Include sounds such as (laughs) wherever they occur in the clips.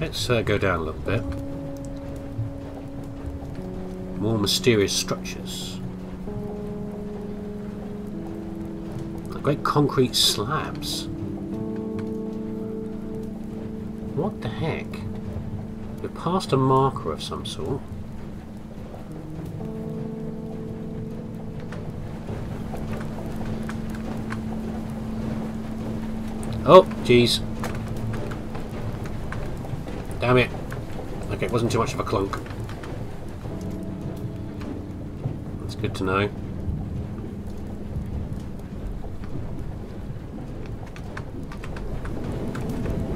Let's uh, go down a little bit. More mysterious structures. Great concrete slabs. What the heck? We're past a marker of some sort. Oh, jeez. Damn it. Okay, it wasn't too much of a clunk. That's good to know.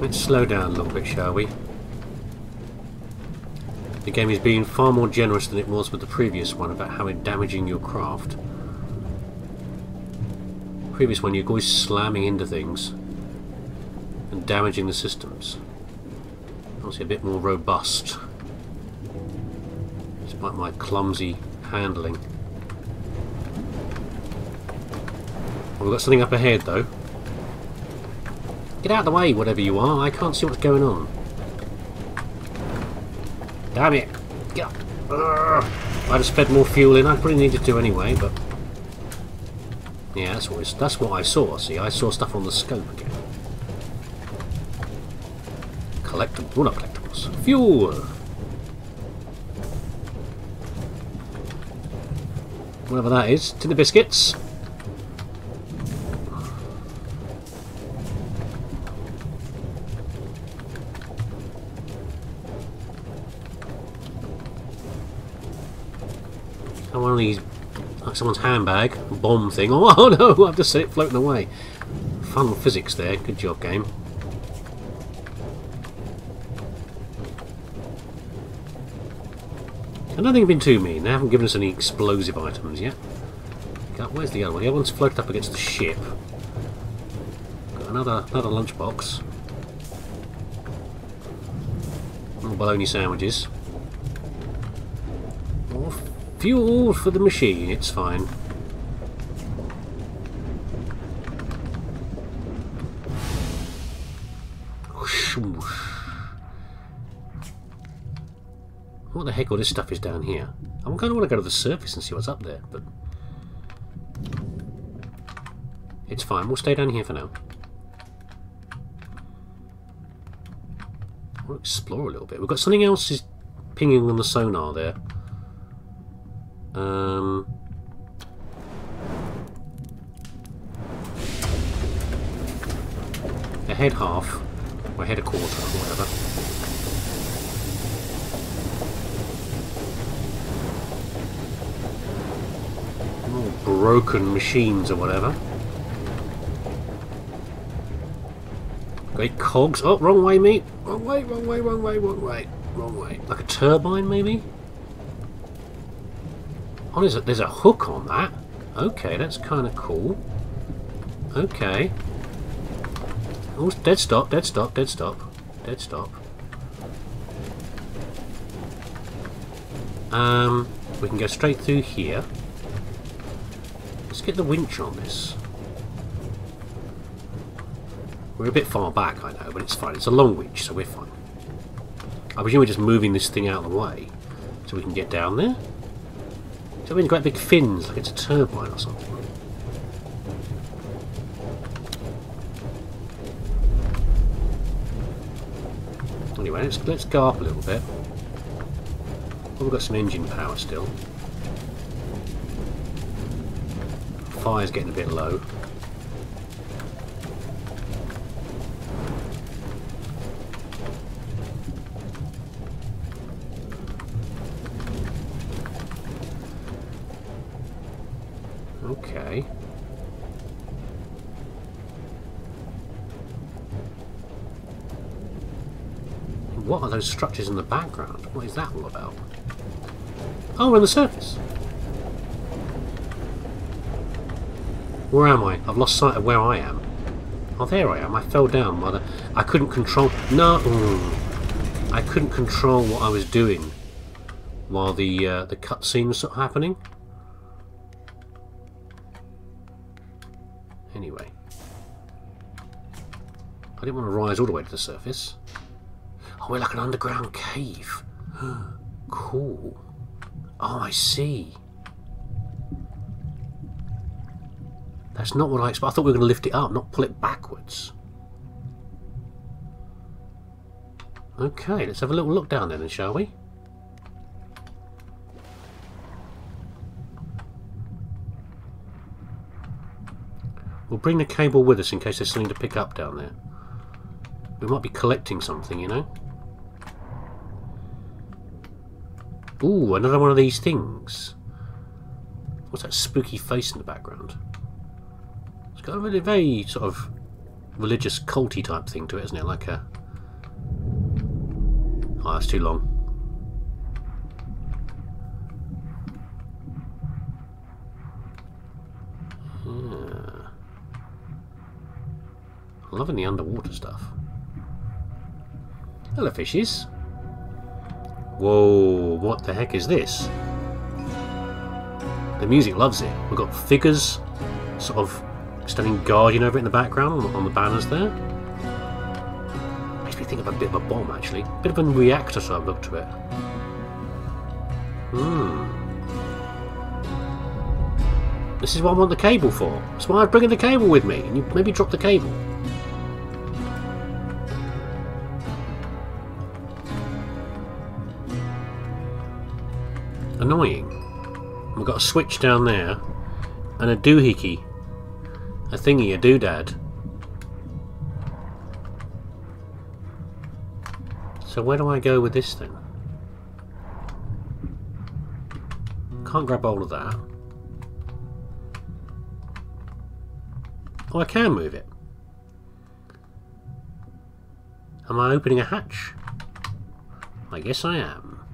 Let's slow down a little bit, shall we? The game is being far more generous than it was with the previous one about how it's damaging your craft. Previous one, you're always slamming into things and damaging the systems. Obviously a bit more robust, despite my clumsy handling. Well, we've got something up ahead though. Get out of the way, whatever you are. I can't see what's going on. Damn it! Get up. Urgh. I'd have sped more fuel in. I probably needed to anyway, but yeah, that's what that's what I saw. See, I saw stuff on the scope again. Collectibles, well, not collectibles. Fuel. Whatever that is. To the biscuits. one of these, like someone's handbag, bomb thing. Oh, (laughs) oh no, I've just seen it floating away. Fun physics there. Good job, game. I don't think they've been too mean. They haven't given us any explosive items yet. Where's the other one? The other one's floated up against the ship. Got another another lunchbox. More bologna sandwiches. More fuel for the machine. It's fine. What the heck all this stuff is down here? I'm kind of want to go to the surface and see what's up there, but... It's fine, we'll stay down here for now. We'll explore a little bit. We've got something else is pinging on the sonar there. Um... A head half, or head a quarter, or whatever. Broken machines or whatever. Great cogs. Oh, wrong way, mate. Wrong way, wrong way, wrong way, wrong way, wrong way. Like a turbine, maybe? Oh, there's a, there's a hook on that. Okay, that's kind of cool. Okay. Oh, dead stop, dead stop, dead stop, dead stop. Um, we can go straight through here. Let's get the winch on this. We're a bit far back, I know, but it's fine. It's a long winch, so we're fine. I presume we're just moving this thing out of the way so we can get down there. So it's got big fins, like it's a turbine or something. Anyway, let's, let's go up a little bit. we've got some engine power still. Fire's getting a bit low. Okay. What are those structures in the background? What is that all about? Oh, we're on the surface. Where am I? I've lost sight of where I am. Oh, there I am. I fell down. Mother. I couldn't control... No! I couldn't control what I was doing while the uh, the cutscene was happening. Anyway. I didn't want to rise all the way to the surface. Oh, we're like an underground cave. (gasps) cool. Oh, I see. That's not what I expected. I thought we were going to lift it up, not pull it backwards. Okay, let's have a little look down there then, shall we? We'll bring the cable with us in case there's something to pick up down there. We might be collecting something, you know? Ooh, another one of these things. What's that spooky face in the background? Got a really very sort of religious culty type thing to it, isn't it? Like a... Oh, that's too long. Yeah. Loving the underwater stuff. Hello, fishes. Whoa, what the heck is this? The music loves it. We've got figures sort of standing guardian over it in the background on, the banners there. Makes me think of a bit of a bomb actually. Bit of a reactor so I've looked to it. Hmm. This is what I want the cable for. That's why I'm bringing the cable with me. And you maybe drop the cable. annoying. We've got a switch down there and a doohickey. A thingy, a doodad. So where do I go with this thing? Can't grab hold of that. Oh, I can move it. Am I opening a hatch? I guess I am.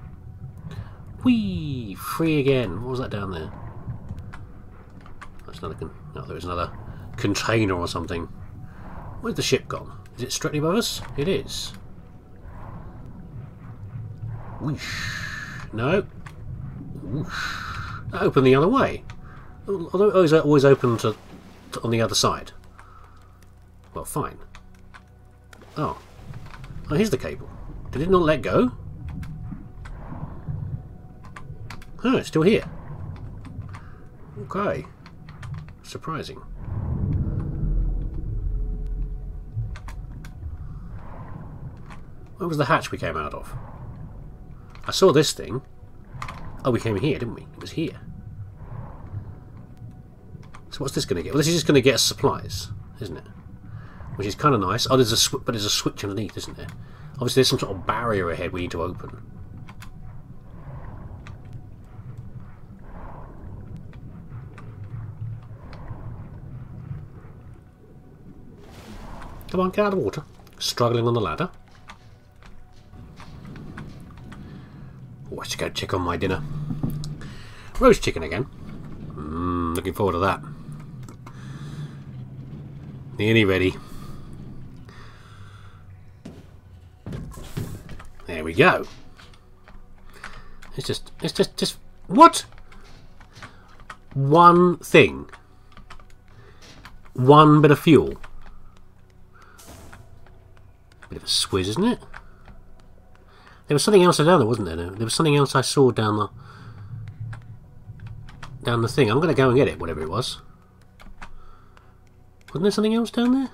Whee! Free again. What was that down there? That's another. No, there was another container or something. Where's the ship gone? Is it strictly above us? It is. Whoosh. No. Whoosh. Opened the other way. Although oh, it was always open to, to on the other side. Well, fine. Oh. Oh, here's the cable. Did it not let go? Oh, it's still here. Okay. Surprising. Where was the hatch we came out of? I saw this thing. Oh, we came here, didn't we? It was here. So what's this going to get? Well, this is just going to get us supplies, isn't it? Which is kind of nice. Oh, there's a but there's a switch underneath, isn't there? Obviously, there's some sort of barrier ahead we need to open. Come on, get out of the water. Struggling on the ladder. I should go check on my dinner. Roast chicken again. Mmm, looking forward to that. Nearly ready. There we go. It's just, it's just, just, what? One thing. One bit of fuel. Bit of a squiz, isn't it? There was something else down there, wasn't there? There was something else I saw down the down the thing. I'm going to go and get it, whatever it was. Wasn't there something else down there?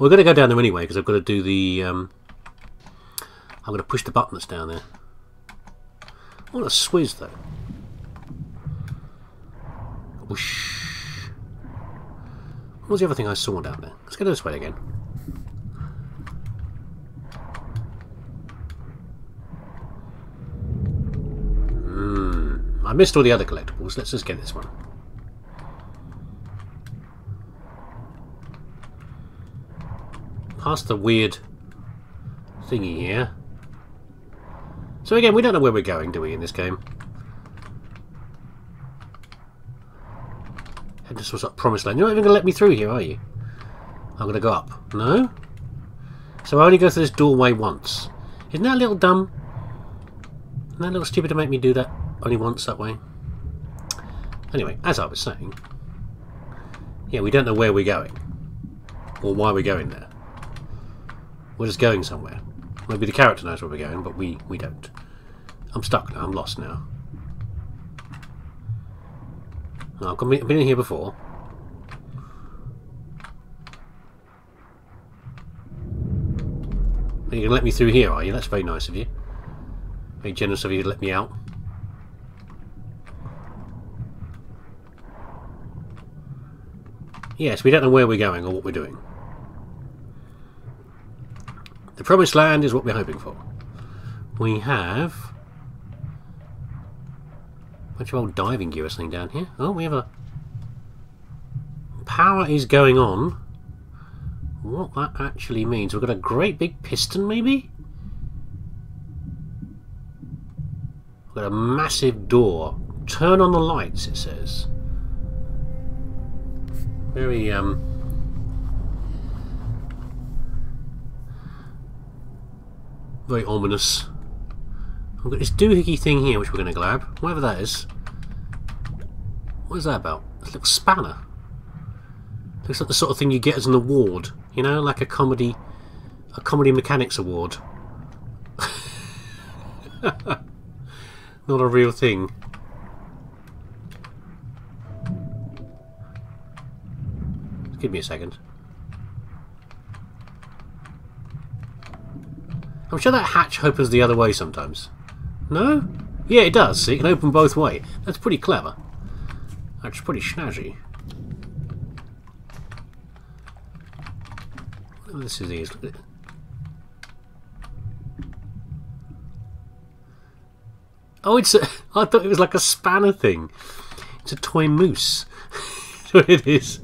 We're going to go down there anyway because I've got to do the. Um, I'm going to push the button that's down there. What a swizz, though. Whoosh. What was the other thing I saw down there? Let's go this way again. I missed all the other collectibles. Let's just get this one. Past the weird thingy here. So again, we don't know where we're going, do we, in this game? And this was up promised land. You're not even going to let me through here, are you? I'm going to go up. No? So I only go through this doorway once. Isn't that a little dumb? Isn't that a little stupid to make me do that? Only once that way. Anyway, as I was saying, yeah, we don't know where we're going or why we're going there. We're just going somewhere. Maybe the character knows where we're going, but we, we don't. I'm stuck now. I'm lost now. No, I've been in here before. You're you going to let me through here, are you? That's very nice of you. Very generous of you to let me out. Yes, we don't know where we're going or what we're doing. The promised land is what we're hoping for. We have a bunch of old diving gear something down here. Oh, we have a power is going on what that actually means. We've got a great big piston, maybe? We've got a massive door. Turn on the lights, it says. Very, um... Very ominous. We've got this doohickey thing here, which we're going to grab. Whatever that is. What is that about? A little spanner. Looks like the sort of thing you get as an award. You know, like a comedy, a comedy mechanics award. (laughs) Not a real thing. Give me a second. I'm sure that hatch opens the other way sometimes. No? Yeah, it does. it can open both way. That's pretty clever. That's pretty snazzy. This is easy. Oh, it's a, (laughs) I thought it was like a spanner thing. It's a toy moose. (laughs) so it is.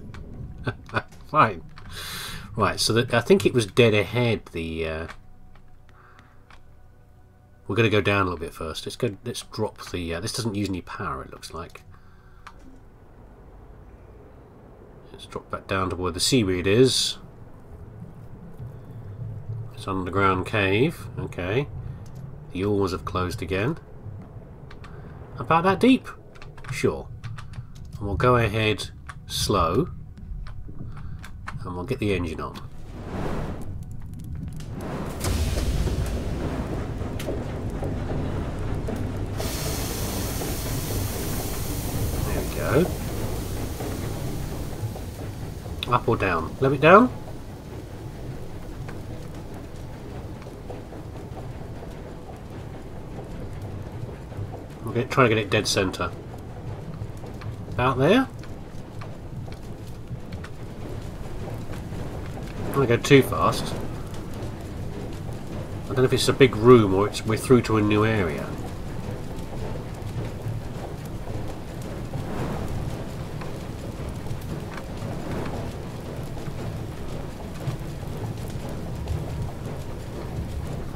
(laughs) Fine. Right, so that, I think it was dead ahead. The uh, we're going to go down a little bit first. Let's go. Let's drop the. Uh, this doesn't use any power. It looks like. Let's drop back down to where the seaweed is. It's underground cave. Okay. The oars have closed again. About that deep? Sure. And we'll go ahead slow. And we'll get the engine on. There we go. Up or down? Let it down? get, try to get it dead centre. Out there? Don't want to go too fast. I don't know if it's a big room or it's we're through to a new area.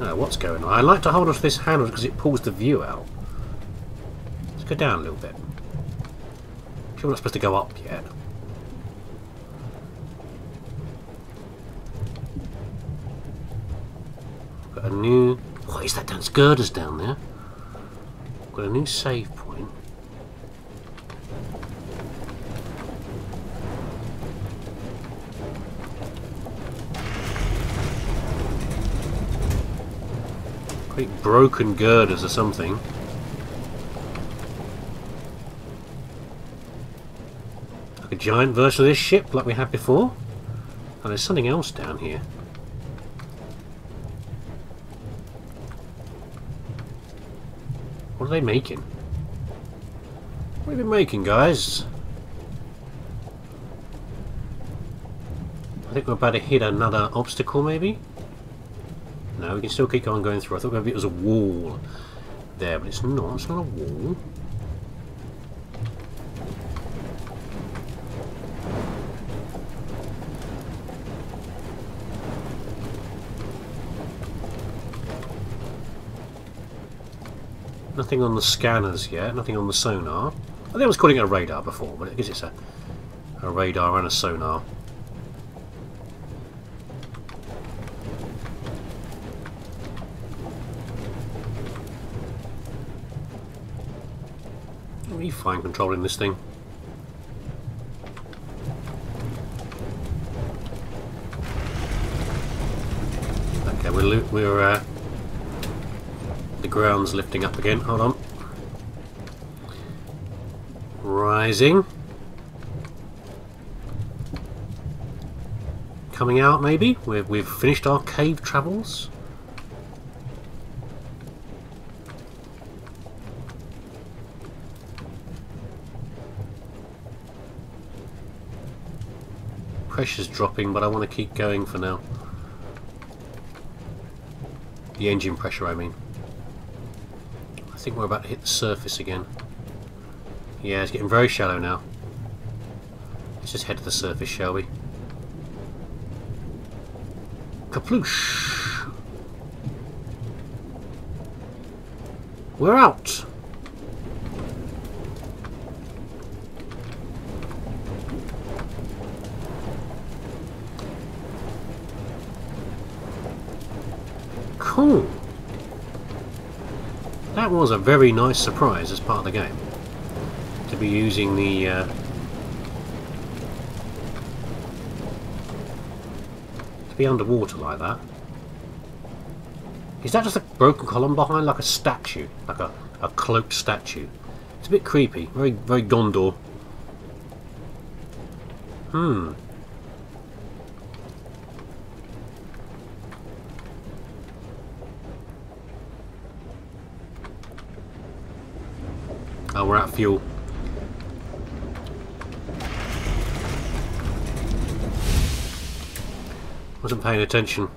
Oh, what's going on? I like to hold onto this handle because it pulls the view out. Let's go down a little bit. Sure we're not supposed to go up yet. Got a new... What is that? That's girders down there. Got a new save point. Great broken girders or something. Like a giant version of this ship like we had before. And there's something else down here. Are they making? What have they making, guys? I think we're about to hit another obstacle, maybe? No, we can still keep on going through. I thought maybe it was a wall there, but it's not. It's not a wall. Nothing on the scanners yet, nothing on the sonar. I think I was calling it a radar before, but I guess it's a, a radar and a sonar. We fine controlling this thing. Okay, we're we're uh, ground's lifting up again. Hold on. Rising. Coming out, maybe? We've, we've finished our cave travels. Pressure's dropping, but I want to keep going for now. The engine pressure, I mean. I think we're about to hit the surface again. Yeah, it's getting very shallow now. Let's just head to the surface, shall we? Kaploosh! We're out! Cool. That was a very nice surprise as part of the game. To be using the... Uh, to be underwater like that. Is that just a broken column behind like a statue? Like a, a cloaked statue? It's a bit creepy. Very, very Gondor. Hmm. Oh, we're out of fuel. Wasn't paying attention.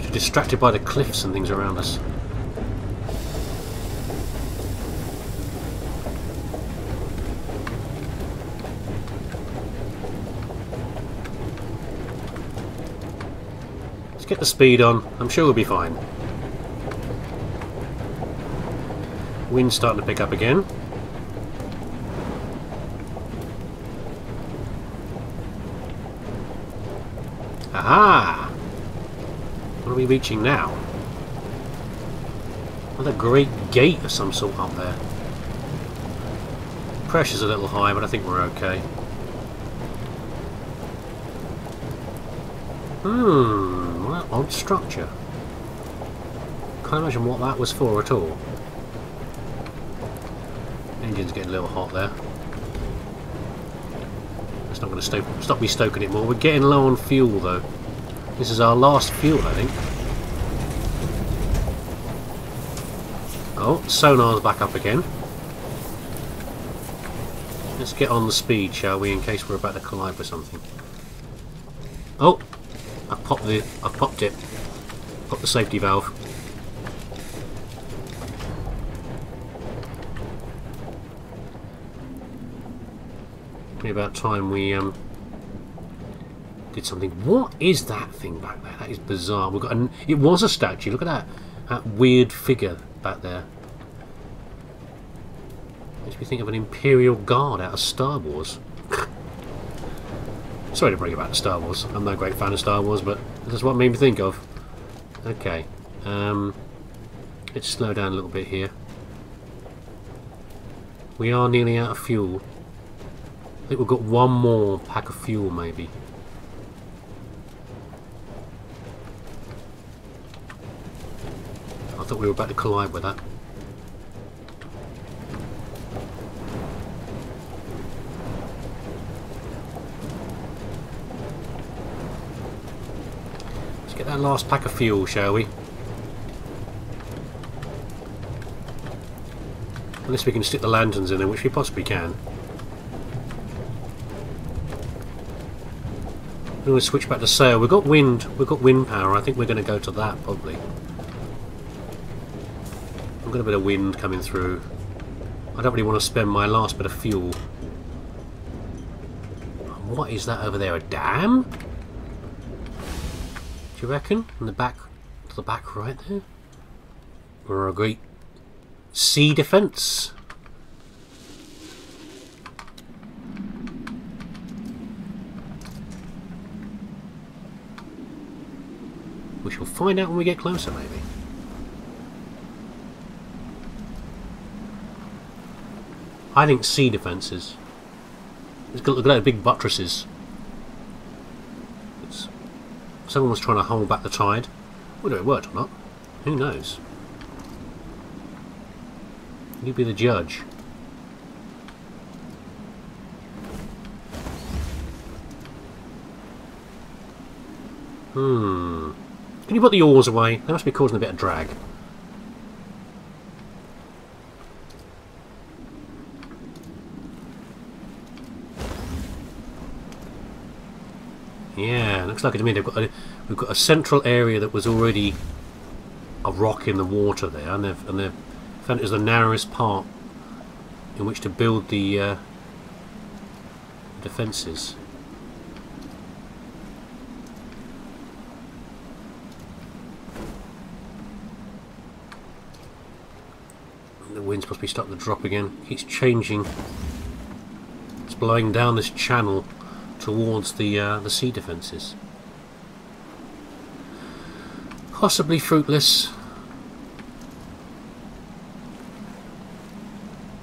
Too distracted by the cliffs and things around us. Let's get the speed on. I'm sure we'll be fine. Wind's starting to pick up again. Aha! What are we reaching now? Another great gate of some sort up there. Pressure's a little high, but I think we're okay. Hmm, what an odd structure. Can't imagine what that was for at all. Engine's getting a little hot there. It's not going to stop me stoking it more. We're getting low on fuel though. This is our last fuel, I think. Oh, sonar's back up again. Let's get on the speed, shall we, in case we're about to collide with something. Oh, I popped the, I popped it. Popped the safety valve. Maybe about time we um, did something. What is that thing back there? That is bizarre. We've got an, it was a statue. Look at that. That weird figure back there. Makes me think of an Imperial Guard out of Star Wars. (laughs) Sorry to bring it back to Star Wars. I'm no great fan of Star Wars, but that's what made me think of. Okay. Um, let's slow down a little bit here. We are nearly out of fuel. I think we've got one more pack of fuel, maybe. I thought we were about to collide with that. Let's get that last pack of fuel, shall we? Unless we can stick the lanterns in there, which we possibly can. We're going switch back to sail. We've got wind. We've got wind power. I think we're going to go to that probably. I've got a bit of wind coming through. I don't really want to spend my last bit of fuel. What is that over there? A dam? Do you reckon? In the back, to the back right there? Or a great sea defence? We shall find out when we get closer, maybe. I think sea defences. Look at those big buttresses. It's, someone was trying to hold back the tide. Whether it worked or not. Who knows? You be the judge. Hmm. Can you put the oars away? They must be causing a bit of drag. Yeah, looks like it to me. They've got a, we've got a central area that was already a rock in the water there, and they've and they've found it as the narrowest part in which to build the uh, defences. Be starting to drop again. Keeps changing. It's blowing down this channel towards the uh, the sea defences. Possibly fruitless.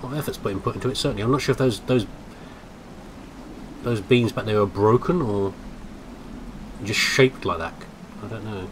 What effort's been put into it? Certainly, I'm not sure if those those those beams back there are broken or just shaped like that. I don't know.